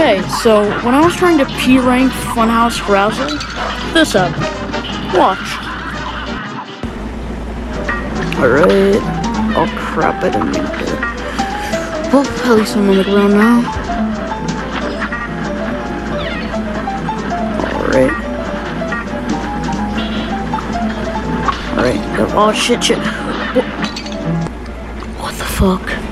Okay, so when I was trying to P rank Funhouse Frazzle, this up. Watch. Alright. Oh crap, I didn't mean to. Well, at least I'm on the ground now. Alright. Alright, oh shit, shit. What the fuck?